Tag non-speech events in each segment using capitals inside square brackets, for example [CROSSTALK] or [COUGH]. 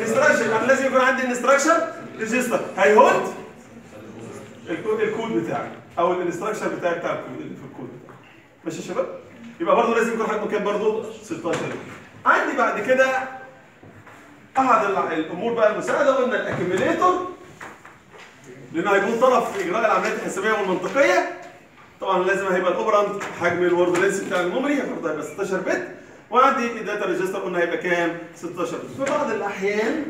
instruction أنا لازم يكون عندي instruction register هي hold الكود بتاعي أو ال instruction بتاعي بتاع الكود اللي في الكود ماشي يا شباب؟ يبقى برضه لازم يكون حجمه كام برضه 16 عندي بعد كده أحد الأمور بقى المساعدة. قلنا ال accumulator لأنه هيكون طرف في إجراء العمليات الحسابية والمنطقية. طبعا لازم هيبقى ال operand حجم ال word length بتاع ال memory. هيبقى 16 bit. وعندي ال data register قلنا هيبقى كام؟ 16 bit في بعض الأحيان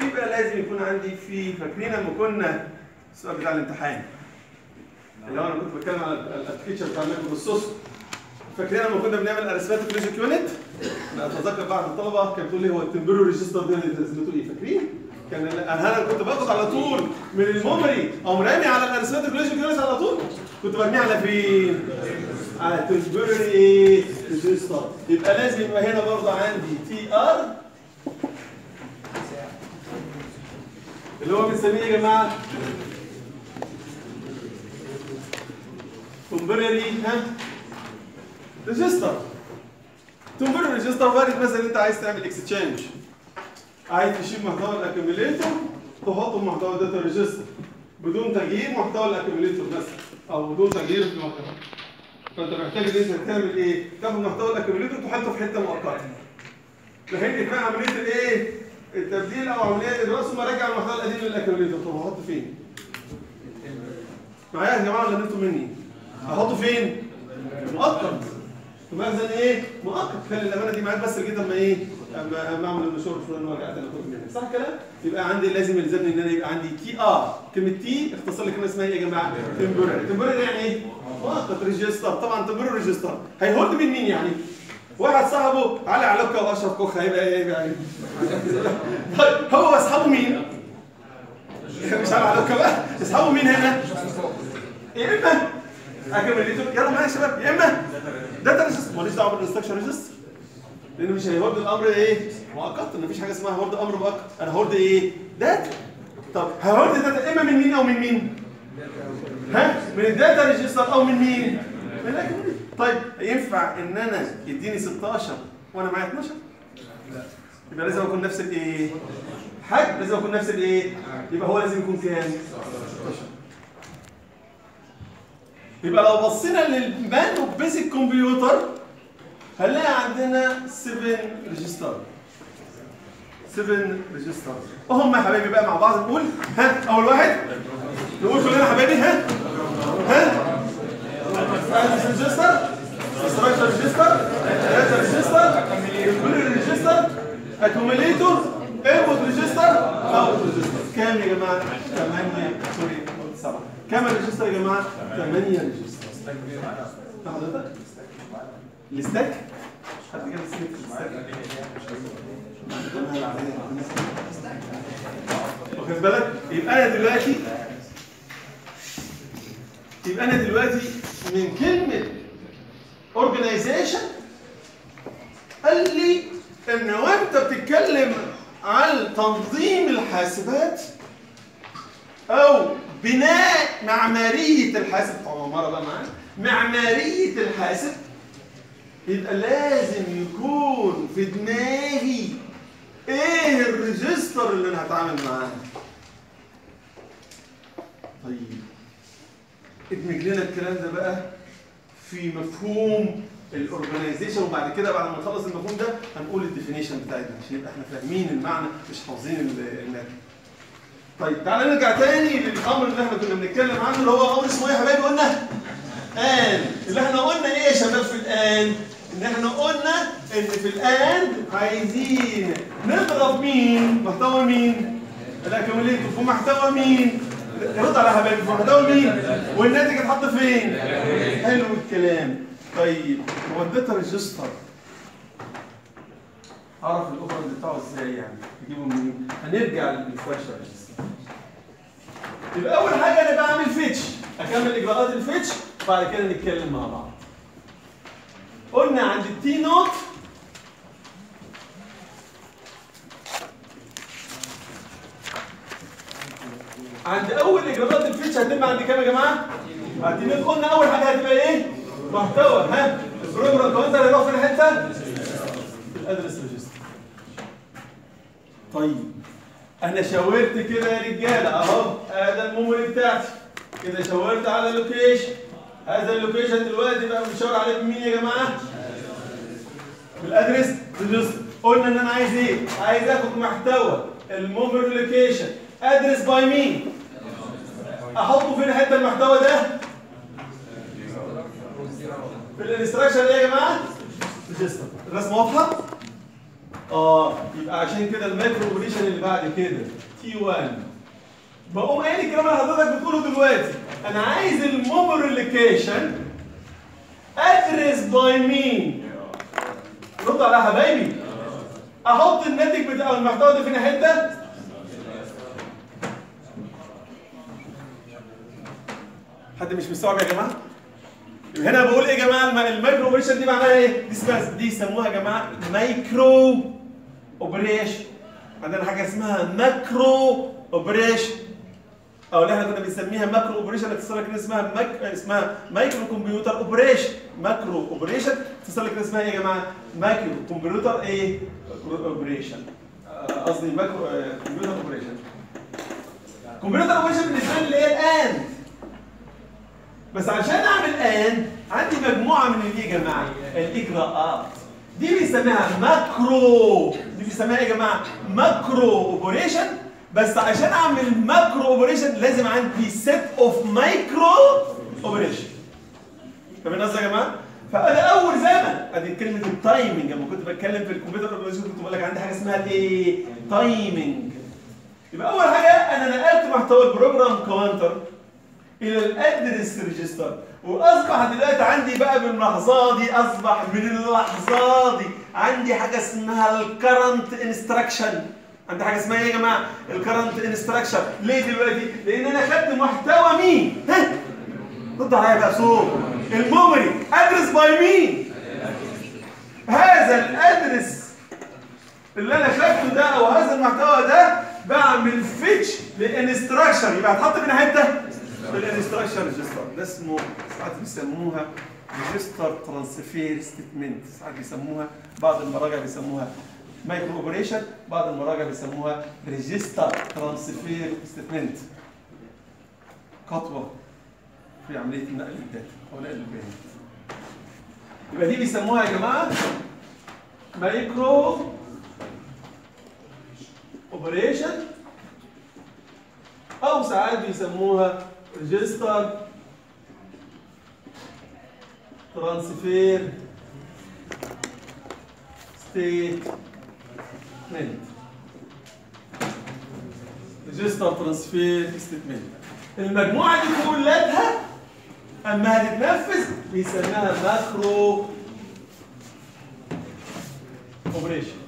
يبقى لازم يكون عندي في فاكرين لما كنا السؤال بتاع الامتحان. اللي هو أنا كنت بتكلم على ال feature بتاع ال microprocessor فاكرين لما كنا بنعمل arithmetic logic unit أنا أتذكر بعض الطلبة كان بتقول لي هو ال temporary register ده لازمته إيه فاكرين؟ كان أنا كنت باخد على طول من ال memory. أو رامي على ال arithmetic logic unit على طول. كنت برميه على فين؟ على temporary register يبقى لازم يبقى هنا برضه عندي TR اللي هو بنسميه يا جماعة temporary ها؟ register temporary register وارد مثلا أنت عايز تعمل اكستشينج عايز تشيل محتوى ال accumulator تحطه في محتوى ال data register بدون تغيير محتوى ال accumulator مثلا أو بدون تغيير في المحتوى. فانت محتاج ان انت تعمل إيه؟ تاخد محتوى ال accumulator تحطه في حتة مؤقتة لحين بقى عمليه الايه؟ التبديل أو عملية اجراء ثم رجع المحتوى القديم لل accumulator طب هحطه فين؟ معايا يا جماعة ولا أنتوا مني؟ هحطه فين؟ مؤقت مخزن إيه؟ مؤقت خلي الأمانة دي معاك بس لغاية أما إيه؟ أما أما أعمل المشوار الفلاني وارجع تاني اخد منك صح كلام؟ يبقى عندي لازم يلزمني إن أنا يبقى عندي TR كلمة T اختصار لكلمه اسمها إيه يا جماعة؟ temporary temporary يعني إيه؟ مؤقت register. طبعا temporary register. هي hold من مين يعني؟ واحد صاحبه علي علوكة وأشرف كوخ. هيبقى إيه؟ إيه؟ طيب [LAUGHS] هو واصحابه مين؟ مش علي علوكة بقى. أصحابه مين هنا؟ يا إما accumulator يلا معايا يا شباب. يا إما data register ماليش دعوة بال instruction register لأن مش هي hold الأمر إيه؟ مؤقت. مفيش حاجة اسمها hold أمر مؤقت. أنا hold إيه؟ data طب hold data إما من مين أو من مين؟ ها؟ من ال data register أو من مين؟ من طيب ينفع إن أنا يديني 16 وأنا معايا 12 يبقى لازم أكون نفس الإيه؟ حجم لازم أكون نفس الإيه؟ يبقى هو لازم يكون كام؟ 16 يبقى لو بصينا لل Mano basic computer هنلاقي عندنا 7 register. 7 register. وهم يا حبايبي بقى مع بعض نقول ها أول واحد؟ نقول كلنا حبايبي ها؟ كام يا جماعة 8 sorry 7 كام ال register يا جماعة 8 register حد واخد بالك؟ يبقى أنا دلوقتي يبقى أنا دلوقتي من كلمة organization قال لي إن وأنت بتتكلم عن تنظيم الحاسبات أو بناء معمارية الحاسب. طبعا مرة بقى معانا معمارية الحاسب يبقى لازم يكون في دماغي إيه الريجستر اللي أنا هتعامل معاه. طيب. ادمج لنا الكلام ده بقى في مفهوم ال organization وبعد كده بعد ما نخلص المفهوم ده هنقول ال definition بتاعتنا عشان يبقى إحنا فاهمين المعنى مش حافظين المعنى طيب تعالى نرجع تاني للأمر اللي إحنا كنا بنتكلم عنه اللي هو أمر اسمه إيه يا حبايبي قلنا؟ AND اللي إحنا قلنا إيه يا شباب في ال AND؟ ان إحنا قلنا إن في ال AND عايزين نضرب مين؟ محتوى مين؟ ال accumulator في محتوى مين؟ عليا حبايبي في محتوى مين؟ والناتج اتحط فين؟ حلو الكلام طيب هو ال data register أعرف ال operand بتاعه إزاي يعني؟ اجيبه منين؟ هنرجع لل flash register يبقى أول حاجة أنا بعمل fetch أكمل إجراءات ال fetch وبعد كده نتكلم مع بعض قلنا عند ال T note عند أول إجراءات ال fetch هتتم عند كام يا جماعة؟ عند note قلنا أول حاجة هتبقى إيه؟ محتوى. ها؟ ال program counter هيروح في الحتة. ال address register طيب. أنا شاورت كده يا رجالة. أهو. هذا ال memory بتاعتي. كده شاورت على ال location. هذا ال location دلوقتي بقى بنشاور عليه بمين يا جماعة؟ بال address. register قلنا إن أنا عايز إيه؟ عايز آخد محتوى. ال memory location addressed by مين؟ أحطه فين حتة المحتوى ده؟ في ال instruction إيه يا جماعة؟ الرسمه واضحة؟ آه يبقى عشان كده ال micro operation اللي بعد كده T 1 بقوم قايل الكلام اللي حضرتك بتقوله دلوقتي أنا عايز ال memory location addressed by مين؟ رد عليا حبايبي أحط الناتج بتاع المحتوى ده فين حتة؟ حد مش مستوعب يا جماعة؟ هنا بقول إيه يا جماعة؟ الم- ال micro operation دي معناها إيه؟ دي اسمها دي يسموها يا جماعة micro operation عندنا حاجة اسمها macro operation أو اللي إحنا كنا بنسميها macro operation اختصار كده اسمها mac اسمها micro computer operation macro operation اختصار كده اسمها إيه يا جماعة؟ macro computer إيه؟ operation قصدي macro computer operation computer operation بالنسبة لي اللي هي ال AND. بس عشان أعمل AND عندي مجموعة من الايه يا جماعة الاجراءات دي بنسميها macro دي بنسميها إيه يا جماعة macro operation بس عشان أعمل macro operation لازم عندي set of micro operation فاهمين قصدي يا جماعة؟ فأنا أول زمن أدي كلمة ال timing لما كنت بتكلم في الكمبيوتر كنت بقول لك عندي حاجة اسمها الايه timing يبقى أول حاجة أنا نقلت محتوى ال program counter إلى ال address register وأصبح دلوقتي عندي بقى باللحظه دي أصبح من اللحظه دي عندي حاجة اسمها ال current instruction عندي حاجة اسمها إيه يا جماعة؟ ال current instruction ليه دلوقتي؟ لأن أنا خدت محتوى مين؟ ها؟ رد عليا بقى صوت ال memory. addressed by مين؟ هذا ال address اللي أنا خدته ده أو هذا المحتوى ده بعمل fetch ل instruction يبقى هتحط من حتة في ال instruction register ده اسمه ساعات بيسموها register transfer statement ساعات بيسموها بعض المراجع بيسموها micro operation بعض المراجع بيسموها register transfer statement خطوة في عملية نقل ال data أو نقل البيانات يبقى دي بيسموها يا جماعة micro operation أو ساعات بيسموها register transfer statement register transfer statement المجموعة دي كلها أما هتتنفذ بيسميها macro operation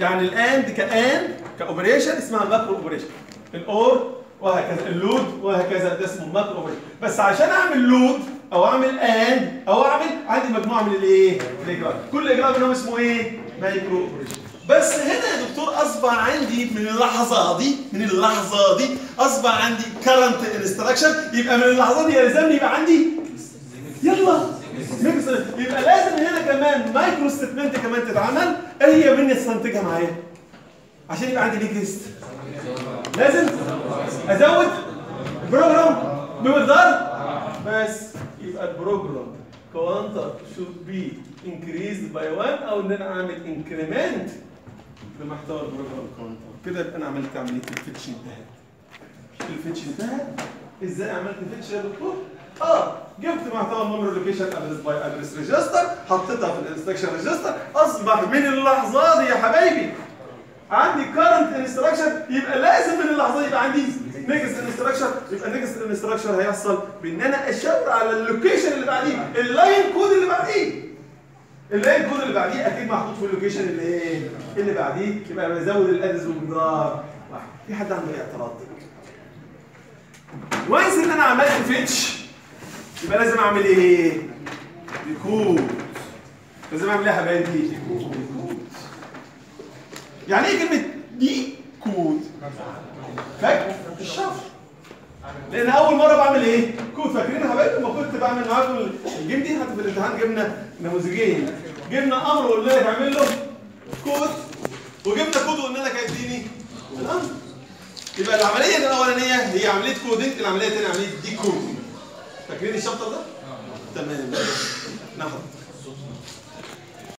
يعني ال AND كان ك operation اسمها macro operation. ال OR وهكذا ال load وهكذا ده اسمه macro operation. بس عشان أعمل load أو أعمل AND أو أعمل عندي مجموعة من الايه؟ الاجراءات كل اجراء منهم اسمه إيه؟ micro operation. بس هنا يا دكتور أصبح عندي من اللحظة دي من اللحظة دي أصبح عندي current instruction يبقى من اللحظة دي يلزمني يبقى عندي يلا. يبقى لازم هنا كمان micro statement كمان تتعمل. إيه مني استنتجها معايا. عشان يبقى عندي next لازم أزود program بمقدار. بس يبقى ال program counter should be increased by 1 أو إن أنا أعمل increment لمحتوى ال program counter كده يبقى أنا عملت عملية ال fetch انتهت. ال fetch انتهت. إزاي عملت fetch يا دكتور؟ آه جبت محتوى ال memory location addressed by address register حطيتها في ال instruction register أصبح من اللحظه دي يا حبايبي. عندي current instruction يبقى لازم من اللحظة يبقى عندي next instruction يبقى next instruction هيحصل بإن أنا أشاور على ال location اللي بعديه. ال line code اللي بعديه. ال line code اللي بعديه أكيد محطوط في ال location اللي إيه؟ اللي بعديه. يبقى بزود ال address بمقدار واحد. في حد عنده أي اعتراض؟ once إن أنا عملت fetch يبقى لازم أعمل إيه؟ decode لازم أعمل إيه يا حبايبي؟ decode يعني إيه كلمة decode؟ فك الشفرة لأن أول مرة بعمل إيه؟ كود. فاكرين حبايبي لما كنت بعمل معاكم ال game دي؟ حتى في الامتحان جبنا نموذجين. جبنا أمر وقلنا لك اعمل له كود. وجبنا كود وقلنا لك هيديني. الامر يبقى العملية الأولانية هي عملية coding العملية الثانية عملية decode. فاكرين ال chapter ده؟ تمام. ناخد.